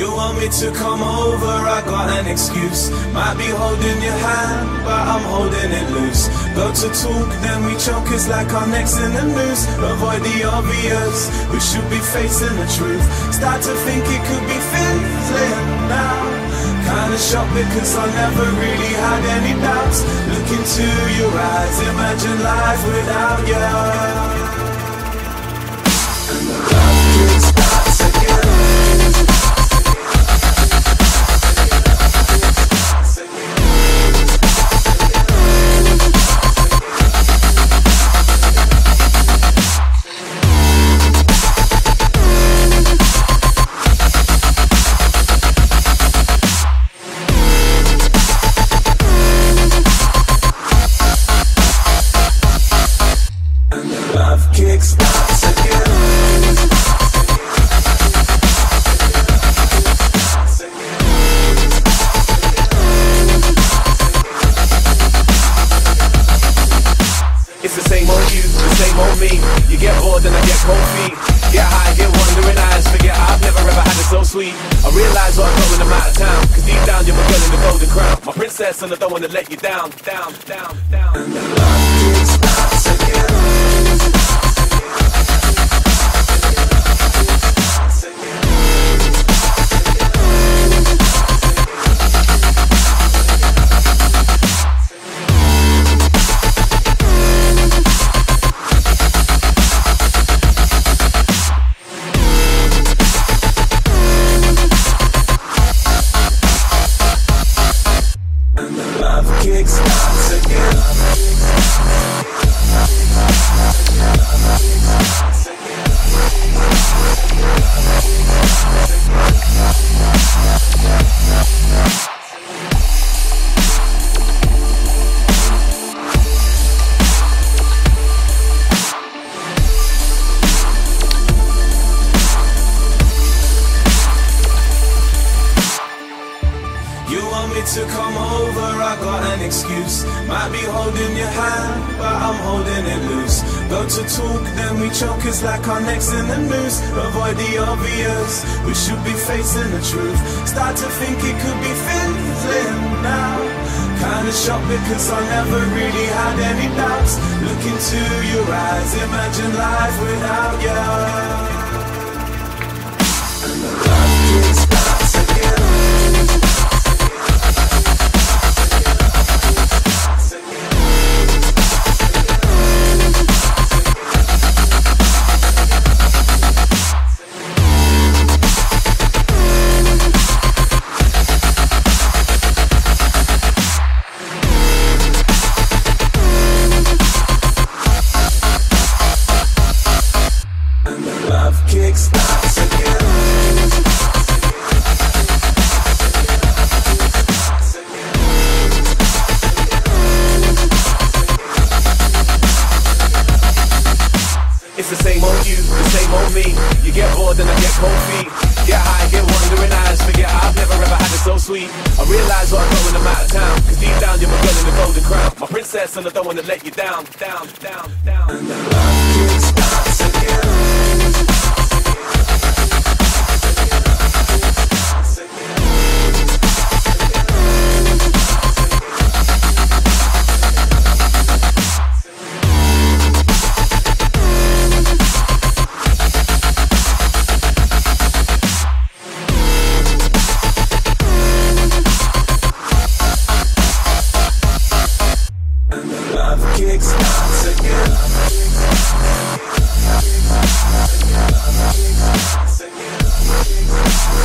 You want me to come over, I got an excuse. Might be holding your hand, but I'm holding it loose. Go to talk, then we choke, it's like our necks in the noose. Avoid the obvious, we should be facing the truth. Start to think it could be fizzling now. Kinda shocked because I never really had any doubts. Look into your eyes, imagine life without you. Same old you, the same old me. You get bored and I get cold feet. Get high, get wandering eyes. Forget I've never ever had it so sweet. I realize what I'm going, I'm out of town. Cause deep down you're my girl in the golden crown. My princess and I don't wanna let you down, down, down, down. And the love kick starts again. To come over, I got an excuse. Might be holding your hand, but I'm holding it loose. Go to talk, then we choke, it's like our necks in the noose. Avoid the obvious, we should be facing the truth. Start to think it could be fizzling now. Kinda shocked because I never really had any doubts. Look into your eyes, imagine life without you. Me. You get bored and I get cold feet. Get high, get wandering eyes. Forget I've never ever had it so sweet. I realize what I'm I'm out of town. Cause deep down you're my girl in the golden crown. My princess and I don't wanna let you down, down, down, down. And the love. of Kickstarts again. Kickstarts again.